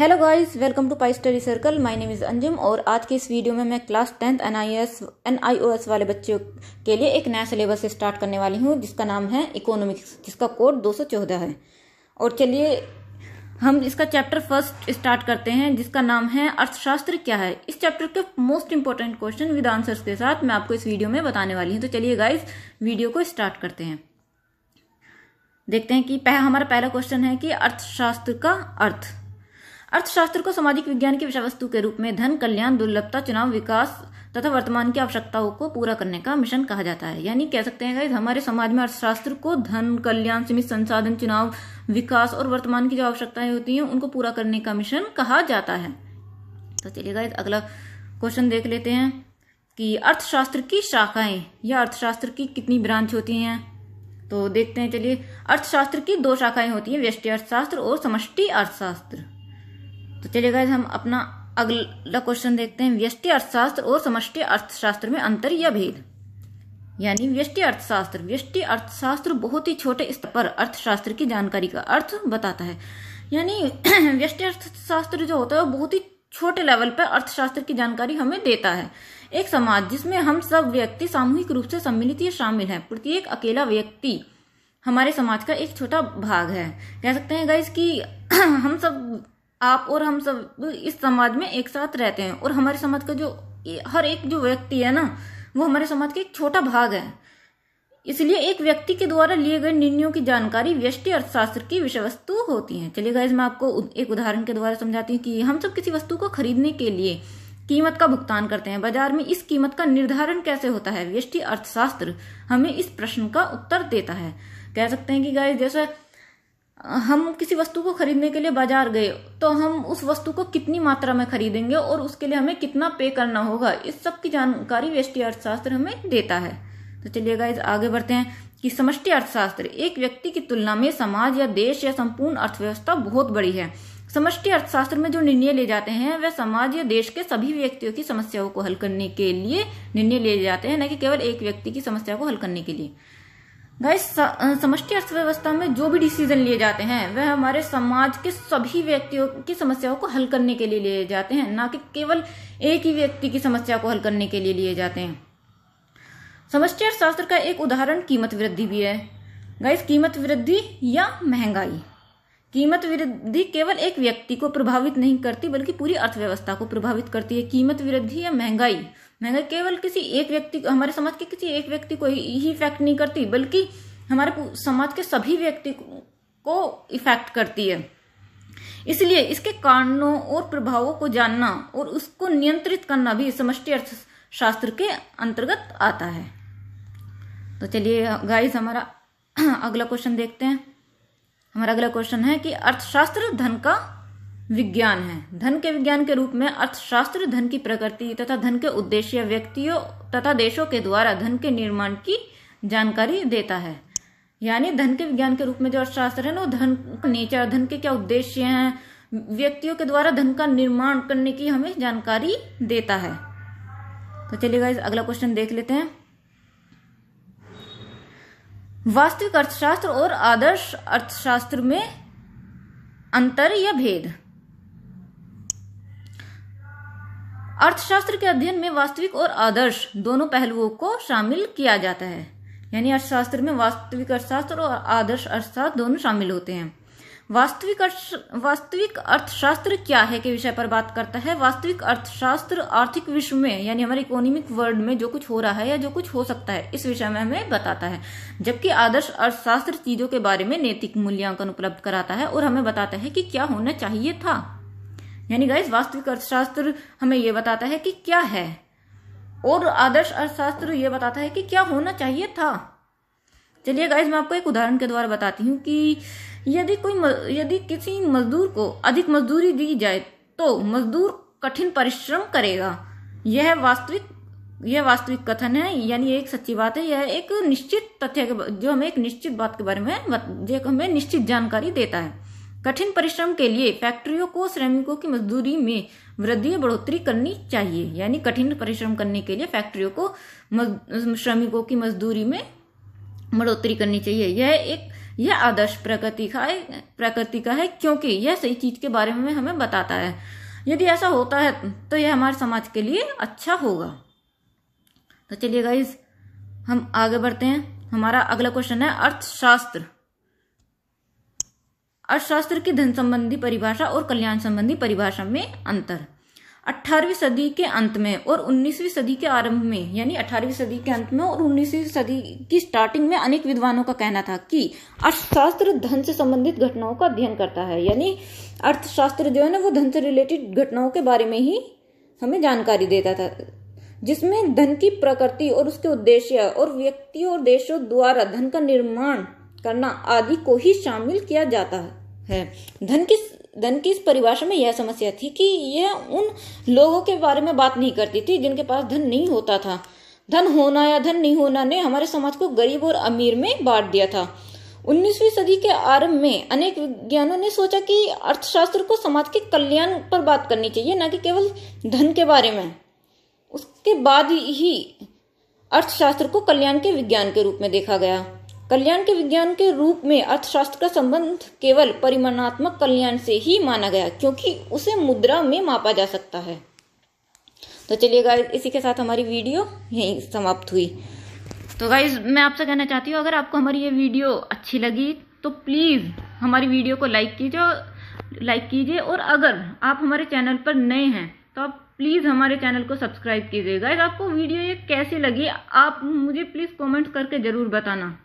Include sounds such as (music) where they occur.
Hello guys welcome to pi study circle my name is Anjum और आज के इस वीडियो में मैं class tenth N I S N I O S वाले बच्चों के लिए एक नया सिलेबस स्टार्ट करने वाली हूँ जिसका नाम है इकोनॉमिक्स जिसका कोड 214 है। और चलिए हम इसका चैप्टर फ़र्स्ट स्टार्ट करते हैं जिसका नाम है अर्थशास्त्र क्या है? इस चैप्टर के most important question with answers के साथ मैं आपको इस वीडियो में बताने वाली हूँ। तो चलिए गाइज़ वीडियो को स्टार्ट करते हैं। देखते हैं कि पह, हमारा पहला क्वेश्चन है कि अर्थशास्त्र का अर्थ। अर्थशास्त्र को सामाजिक विज्ञान की विषय वस्तु के रूप में धन, कल्याण, दुर्लभता, चुनाव विकास तथा वर्तमान की आवश्यकताओं को पूरा करने का मिशन कहा जाता है। यानी कह सकते हैं हमारे समाज में अर्थशास्त्र को धन, कल्याण, सीमित संसाधन, चुनाव, विकास और वर्तमान की जो आवश्यकताएँ होती हैं, उनको पूरा करने का मिशन कहा जाता है। तो चलिए गाइज़ अगला क्वेश्चन देख लेते हैं कि अर्थशास्त्र की शाखाएँ या अर्थशास्त्र की कितनी ब्रांच होती हैं। तो देखते हैं, चलिए। अर्थशास्त्र की दो शाखाएँ होती हैं, व्यष्टि अर्थशास्त्र और समष्टि अर्थशास्त्र। तो चलिए गाइज़ हम अपना अगला क्वेश्चन देखते हैं। व्यष्टि अर्थशास्त्र और समष्टि अर्थशास्त्र में अंतर या भेद? यानी व्यष्टि अर्थशास्त्र। व्यष्टि अर्थशास्त्र बहुत ही छोटे स्तर पर अर्थशास्त्र की जानकारी का अर्थ बताता है। यानी (clears throat) व्यष्टि अर्थशास्त्र जो होता है, वो बहुत ही छोटे लेवल पर अर्थशास्त्र की जानकारी हमें देता है। एक समाज जिसमें हम सब व्यक्ति सामूहिक रूप से सम्मिलित या शामिल है। प्रत्येक अकेला व्यक्ति हमारे समाज का एक छोटा भाग है। कह सकते हैं गाइज़ कि (clears throat) हम सब आप और हम सब इस समाज में एक साथ रहते हैं। और हमारे समाज का जो हर एक जो व्यक्ति है ना, वो हमारे समाज का एक छोटा भाग है। इसलिए एक व्यक्ति के द्वारा लिए गए निर्णयों की जानकारी व्यष्टि अर्थशास्त्र की विषय वस्तु होती है। चलिए गाइज़ मैं आपको एक उदाहरण के द्वारा समझाती हूँ कि हम सब किसी वस्तु को खरीदने के लिए कीमत का भुगतान करते हैं। बाज़ार में इस कीमत का निर्धारण कैसे होता है? व्यष्टि अर्थशास्त्र हमें इस प्रश्न का उत्तर देता है। कह सकते हैं कि गाइज़ जैसे हम किसी वस्तु को खरीदने के लिए बाज़ार गए तो हम उस वस्तु को कितनी मात्रा में खरीदेंगे और उसके लिए हमें कितना पे करना होगा, इस सब की जानकारी व्यष्टि अर्थशास्त्र हमें देता है। तो चलिए गाइज़ आगे बढ़ते हैं कि समष्टि अर्थशास्त्र, एक व्यक्ति की तुलना में समाज या देश या संपूर्ण अर्थव्यवस्था बहुत बड़ी है। समष्टि अर्थशास्त्र में जो निर्णय ले जाते हैं, वह समाज या देश के सभी व्यक्तियों की समस्याओं को हल करने के लिए निर्णय ले जाते हैं, न कि केवल एक व्यक्ति की समस्या को हल करने के लिए। गाइस समष्टि अर्थव्यवस्था में जो भी डिसीज़न लिए जाते हैं, वह हमारे समाज के सभी व्यक्तियों की समस्याओं को हल करने के लिए लिए जाते हैं, ना कि केवल एक ही व्यक्ति की समस्या को हल करने के लिए लिए जाते हैं। समष्टि अर्थशास्त्र का एक उदाहरण कीमत वृद्धि भी है। गाइस कीमत वृद्धि या महँगाई? कीमत वृद्धि केवल एक व्यक्ति को प्रभावित नहीं करती, बल्कि पूरी अर्थव्यवस्था को प्रभावित करती है। कीमत वृद्धि या महँगाई? महँगाई केवल किसी एक व्यक्ति हमारे समाज के किसी एक व्यक्ति को ही इफ़ेक्ट नहीं करती, बल्कि हमारे समाज के सभी व्यक्ति को इफ़ेक्ट करती है। इसलिए इसके कारणों और प्रभावों को जानना और उसको नियंत्रित करना भी समष्टि अर्थशास्त्र के अंतर्गत आता है। तो चलिए गाइस हमारा (clears throat) अगला क्वेश्चन देखते हैं। हमारा अगला क्वेश्चन है कि अर्थशास्त्र धन का विज्ञान है। धन के विज्ञान के रूप में अर्थशास्त्र धन की प्रकृति तथा धन के उद्देश्य व्यक्तियों तथा देशों के द्वारा धन के निर्माण की जानकारी देता है। यानी धन के विज्ञान के रूप में जो अर्थशास्त्र है ना धन नेचर धन के क्या उद्देश्य हैं, व्यक्तियों के द्वारा धन का निर्माण करने की हमें जानकारी देता है। तो चलिए अगला क्वेश्चन देख लेते हैं। वास्तविक अर्थशास्त्र और आदर्श अर्थशास्त्र में अंतर या भेद? अर्थशास्त्र के अध्ययन में वास्तविक और आदर्श दोनों पहलुओं को शामिल किया जाता है। यानी अर्थशास्त्र में वास्तविक अर्थशास्त्र और आदर्श अर्थशास्त्र दोनों शामिल होते हैं। वास्तविक वास्तविक अर्थशास्त्र क्या है के विषय पर बात करता है। वास्तविक अर्थशास्त्र आर्थिक विश्व में, यानी हमारे इकोनॉमिक वर्ल्ड में जो कुछ हो रहा है या जो कुछ हो सकता है, इस विषय में हमें बताता है। जबकि आदर्श अर्थशास्त्र चीज़ों के बारे में नैतिक मूल्यांकन उपलब्ध कराता है और हमें बताता है कि क्या होना चाहिए था। यानी गाइस वास्तविक अर्थशास्त्र हमें ये बताता है कि क्या है। और आदर्श अर्थशास्त्र ये बताता है कि क्या होना चाहिए था। चलिए गाइस मैं आपको एक उदाहरण के द्वारा बताती हूँ कि यदि कोई यदि किसी मजदूर को अधिक मजदूरी दी जाए तो मजदूर कठिन परिश्रम करेगा। यह वास्तविक यह वास्तविक कथन है, यानी एक सच्ची बात है, यह एक निश्चित तथ्य के जो हमें एक निश्चित बात के बारे में जो हमें निश्चित जानकारी देता है। कठिन परिश्रम के लिए फैक्ट्रियों को, श्रमिकों की मजदूरी में वृद्धि बढ़ोतरी करनी चाहिए, यानी कठिन परिश्रम करने के लिए फैक्ट्रियों को श्रमिकों की मजदूरी में बढ़ोतरी करनी चाहिए। यह एक, यह आदर्श प्रकृति का प्रकृति का है, क्योंकि यह सही चीज़ के बारे में हमें बताता है। यदि ऐसा होता है तो यह हमारे समाज के लिए अच्छा होगा। तो चलिए गाइज़ हम आगे बढ़ते हैं। हमारा अगला क्वेश्चन है अर्थशास्त्र। अर्थशास्त्र की धन संबंधी परिभाषा और कल्याण संबंधी परिभाषा में अंतर। 18वीं सदी के अंत में और 19वीं सदी के आरंभ में, यानी 18वीं सदी के अंत में और 19वीं सदी की स्टार्टिंग में अनेक विद्वानों का कहना था कि अर्थशास्त्र धन से संबंधित घटनाओं का अध्ययन करता है। यानी अर्थशास्त्र जो है ना, वो धन से रिलेटेड घटनाओं के बारे में ही हमें जानकारी देता था, जिसमें धन की प्रकृति और उसके उद्देश्य और व्यक्तियों और देशों द्वारा धन का निर्माण करना आदि को ही शामिल किया जाता है। धन की धन की इस परिभाषा में यह समस्या थी कि यह उन लोगों के बारे में बात नहीं करती थी जिनके पास धन नहीं होता था। धन होना या धन नहीं होना ने हमारे समाज को गरीब और अमीर में बांट दिया था। 19वीं सदी के आरंभ में अनेक विज्ञानों ने सोचा कि अर्थशास्त्र को समाज के कल्याण पर बात करनी चाहिए, न कि केवल धन के बारे में। उसके बाद ही अर्थशास्त्र को कल्याण के विज्ञान के रूप में देखा गया। कल्याण के विज्ञान के रूप में अर्थशास्त्र का संबंध केवल परिमाणात्मक कल्याण से ही माना गया, क्योंकि उसे मुद्रा में मापा जा सकता है। तो चलिए गाइज़ इसी के साथ हमारी वीडियो यहीं समाप्त हुई। तो गाइज़ मैं आपसे कहना चाहती हूँ, अगर आपको हमारी ये वीडियो अच्छी लगी तो प्लीज़ हमारी वीडियो को लाइक कीजिए लाइक कीजिए, और अगर आप हमारे चैनल पर नए हैं तो आप प्लीज़ हमारे चैनल को सब्सक्राइब कीजिएगा आपको वीडियो ये कैसी लगी, आप मुझे प्लीज़ कमेंट करके ज़रूर बताना।